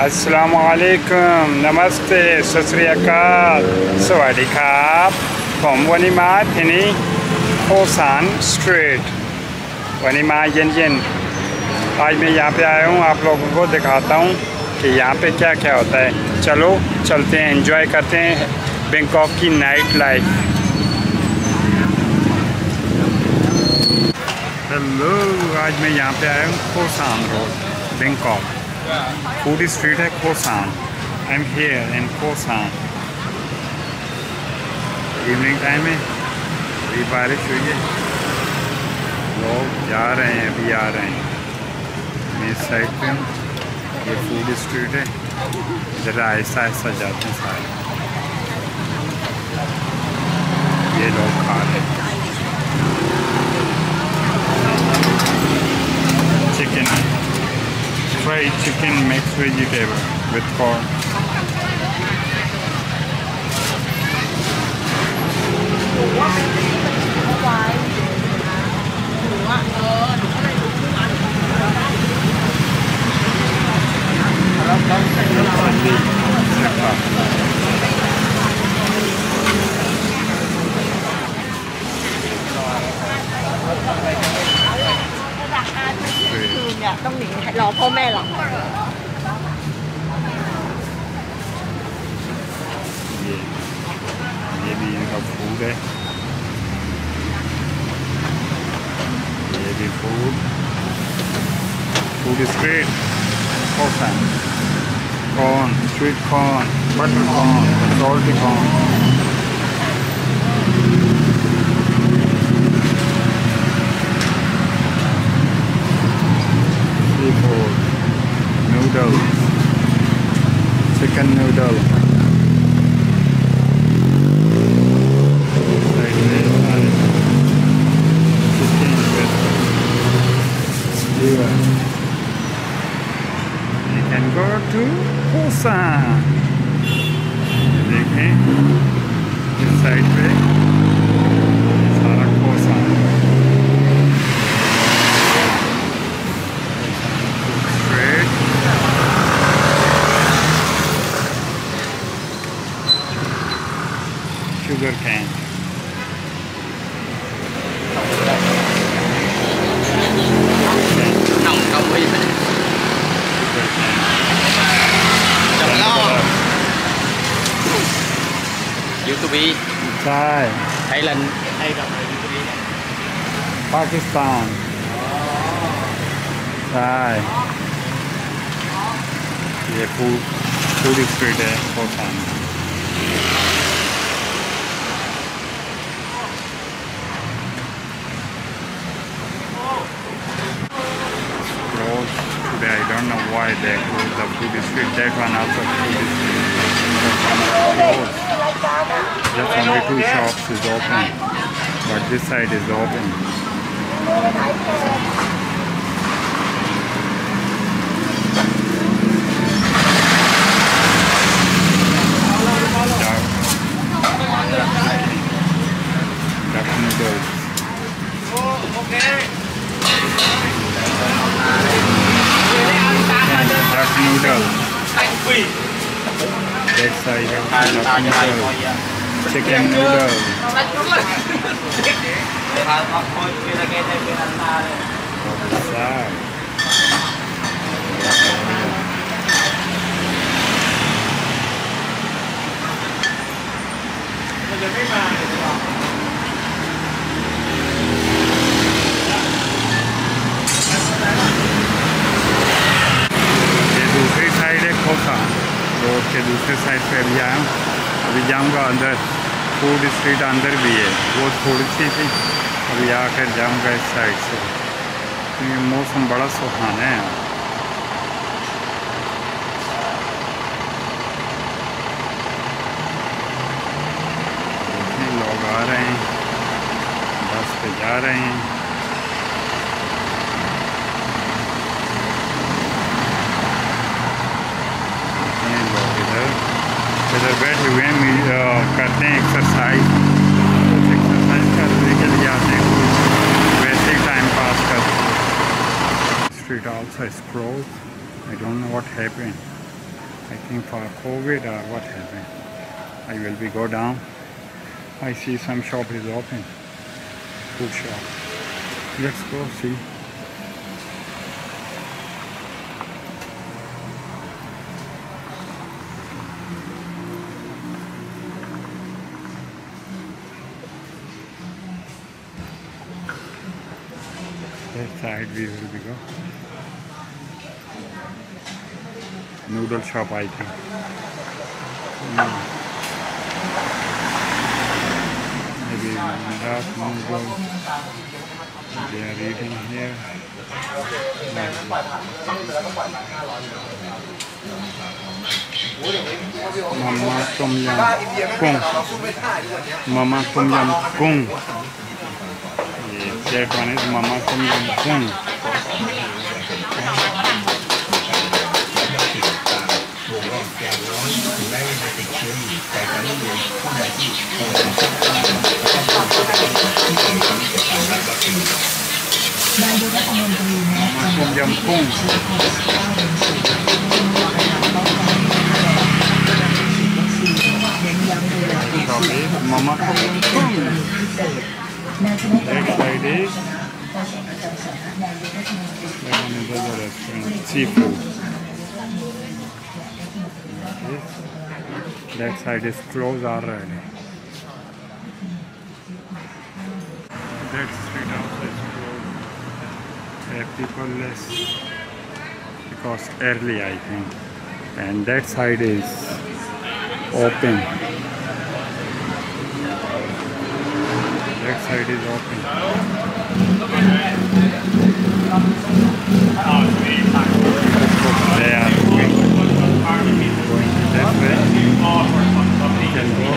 असलकम नमस्ते सत सवाडी खाप हम वनिमा थिनी ओसान स्ट्रीट वनीमा यन यन आज मैं यहाँ पे आया हूँ आप लोगों को दिखाता हूँ कि यहाँ पे क्या क्या होता है चलो चलते हैं एंजॉय करते हैं बैंकॉक की नाइट लाइफ हेलो आज मैं यहाँ पे आया हूँ Khaosan road Bangkok food street है Khaosan I am here in Khaosan evening time है. अभी बारिश हुई है. लोग जा रहे हैं, अभी आ रहे हैं. मैं साइड पे हूँ. ये फ़ूड स्ट्रीट है. इधर आहिस्ता आहिस्ता जाते हैं सारे. ये लोग खा रहे हैं. Chicken chicken mixed vegetable with corn. 后卖了。夜夜面夠苦嘅，夜面苦，苦嘅 street corn, corn, sweet corn, butter corn, salty corn. for noodle, chicken noodle. Like this one, chicken with liver. You can go to Busan. ये फूड फूड स्ट्रीट है कोसान closed today I don't know why they closed the food street that one also food street that one closed just only two shops is open but this side is open đầu đây xay nó không đầu chicken noodle cho kênh Ghiền Mì Gõ Để không bỏ lỡ những दूसरे side पे अभी आया हूँ। अभी जाऊँगा, अंदर food street अंदर भी है। वो थोड़ी सी थी। अभी आकर जाऊँगा इस साइड से। क्योंकि मौसम बड़ा सुहाना है लोग आ रहे हैं। बस पे जा रहे हैं। इधर बैठे हुए हैं मी- अ, करते हैं एक्सरसाइज कुछ एक्सरसाइज करने के लिए आते हैं कुछ वैसे ही टाइम पास करते हैं street also is closed I don't know what happened I think for COVID or what happened. I will be go down. I see some shop is open. Food shop. Let's go see. That side we will be go. Noodle shop I think. Mm. Maybe dark noodle. They are eating here. Mama Tom Yum Kung. Mama Tom Yum Kung. ya con eso mamá comió un pun. Mamá comió un pun. Mama, come on, come. That side is that one is other restaurant, seafood. That side is closed already. That street also is closed. There people less because early I think. And that side is open. Side is open. They are going, going that way. You can go.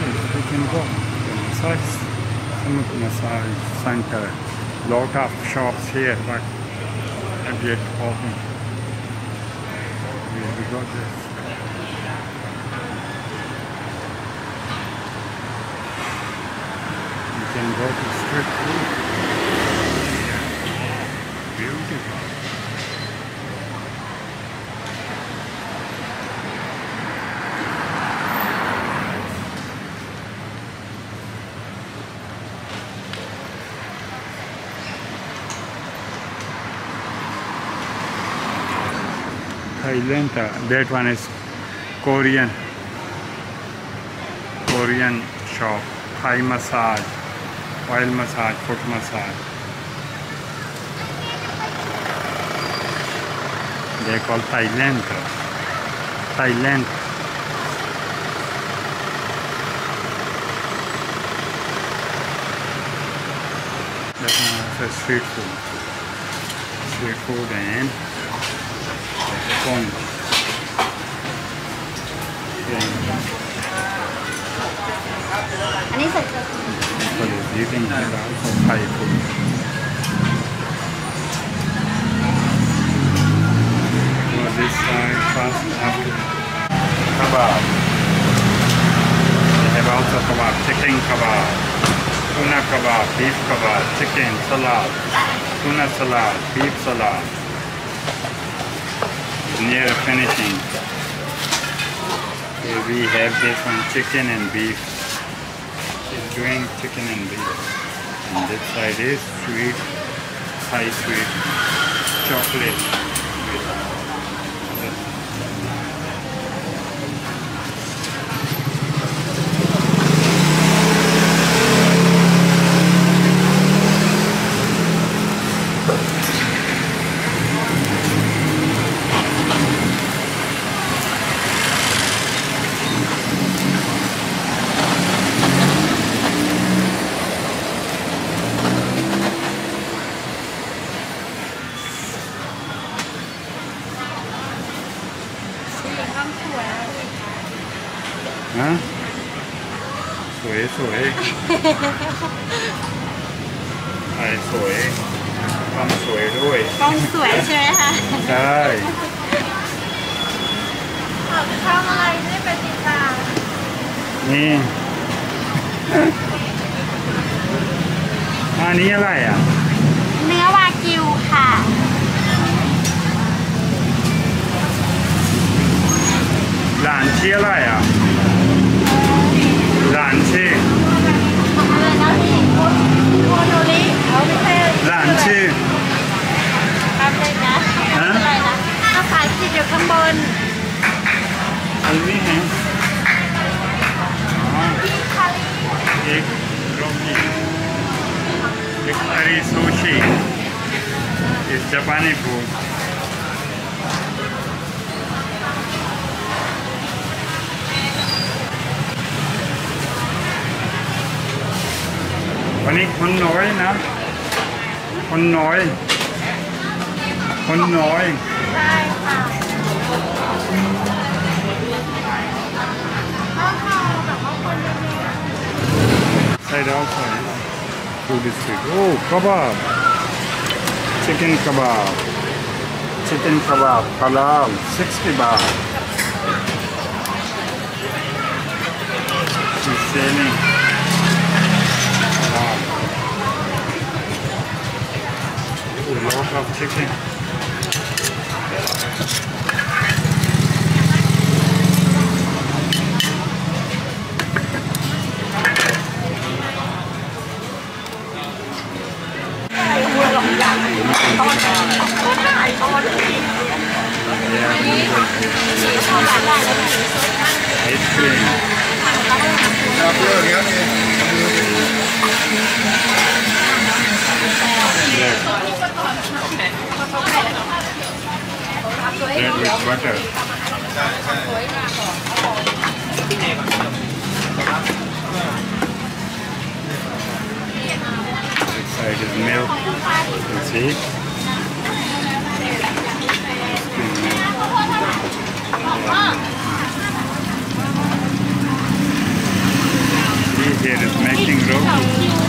Yes, we can go. Massage, Samut massage center. Lot of shops here, but not yet open. We we got this. You can go to street food. Beautiful. Uh, that one is Korean. Korean shop. Thai massage, oil massage, foot massage. They call Thailand. Thailand. That one also street food. Street food and กองอันนี้ใส่กระดูกนี้เป็นร้านของไทยคุณมาดีไซน์ฟาสต์อัพคาบาเฮบาสคาบาชิคเก้นคาบาทูน่าคาบาบีฟคาบาชิคเก้นสลัดทูน่าสลัดบีฟสลัด Near finishing. Here we have this one chicken and beef. She's doing chicken and beef. And this side is sweet, Thai sweet chocolate. ถ่ายสวยทำสวยด้วยกล้องสวยใช่ไหมคะ ใช่ทำอะไรไม่ได้ไปติดตามนี่อันนี้อะไรอะ เนื้อวากิวค่ะร้านชื่ออะไรอะ Nori sushi is Japanese food. วันนี้คนน้อยนะ คนน้อย คนน้อยใช่ค่ะใช่แล้วใช่ food is free. Oh, kebab. Chicken kebab. Chicken kebab. Halal. 60 baht. She's selling. Halal. A lot of chicken. butter This side is milk you can see Ice cream milk. See here is making ๆสอง roti คิวค่ะ เขี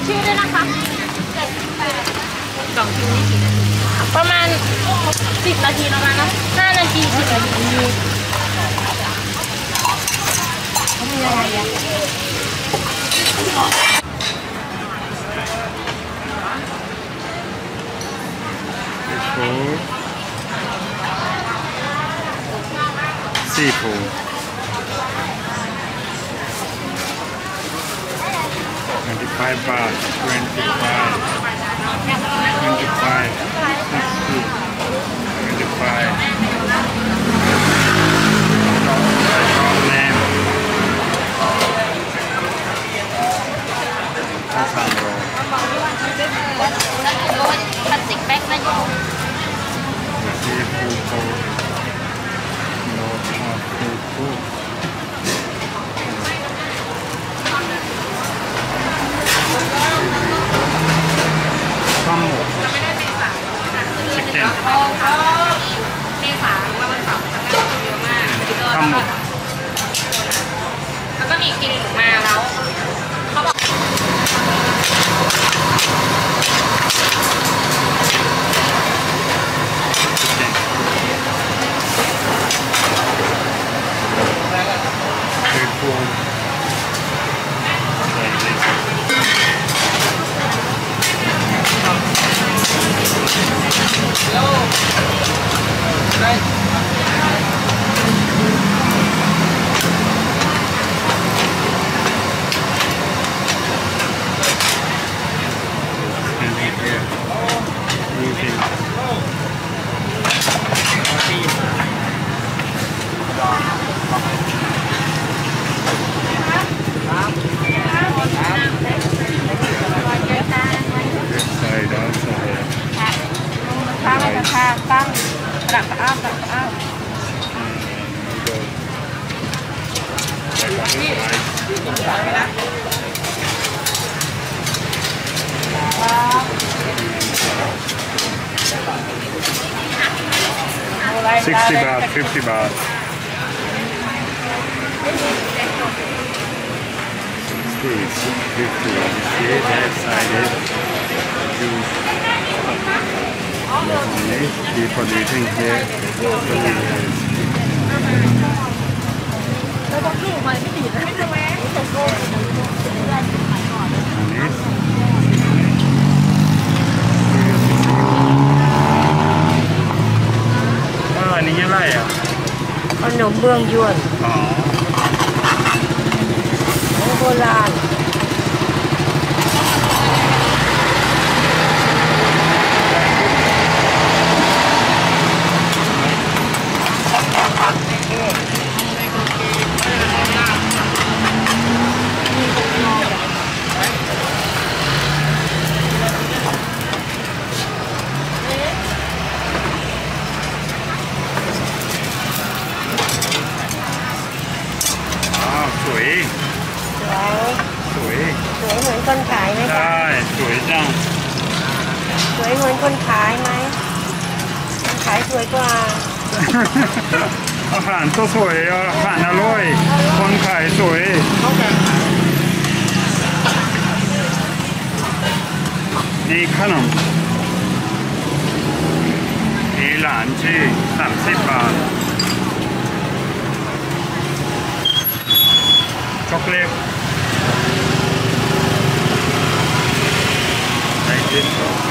ยนชื่อด้วยนะคะสองคิวนี่กี่นาทีประมาณสิบนาทีประมาณนะห้านาทีสิบนาทีมีอะไรอะ food seafood 25 baht 25 25 60 25 60, 50. See, that side is juice. Japanese people eating here. Really nice. แล้วต้องลูกมันไม่ดีนะไม่จะแหวนจะโกง Japanese. Ah, อันนี้อะไรอะขนมเบื้องยวน อ๋อ olá วยอาหารอร่อย คนขายสวยนี่ขนมนี่หลานชื่อสามสิบบาท ช็อกโกแลตไอติม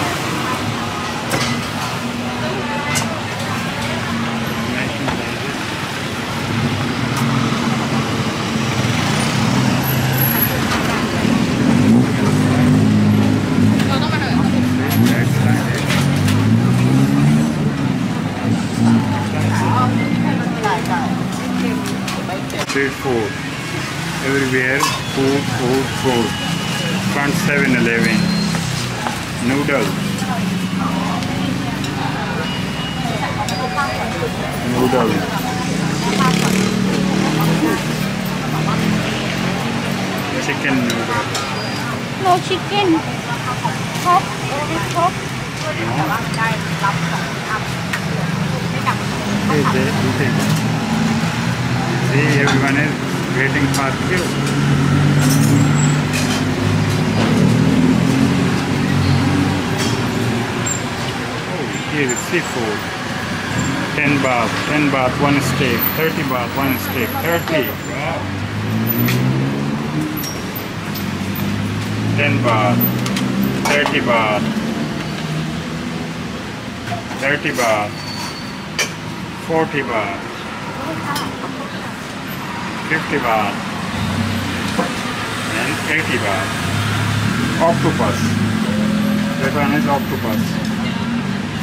everywhere food food food front 7-eleven noodle. Noodle. Chicken noodle. No chicken. Top only top no. See, everyone is you. Oh, here is seafood. 10 baht, 10 baht, one steak, 30 baht, one steak, 30. Wow. 10 baht, 30 baht, 30 baht. 40 baht, 50 baht, and 80 baht. Octopus. That one is octopus.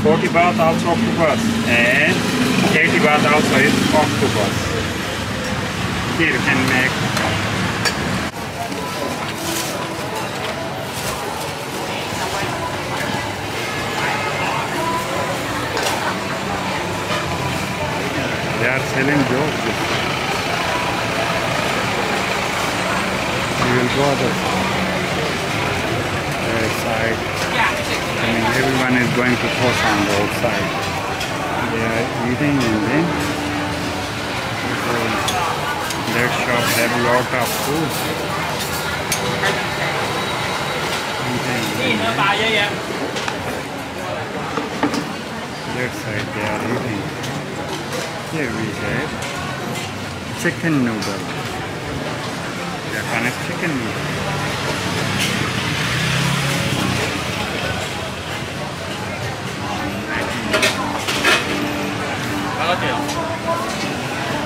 40 baht also octopus, and 80 baht also is octopus. Here you can make They are selling jokes. Water. The outside. I mean, everyone is going to post on the outside. They are eating and then their shop have a lot of food. Their side they are eating. Here we have chicken noodle. 약간의 치킨입니다. 나가세요.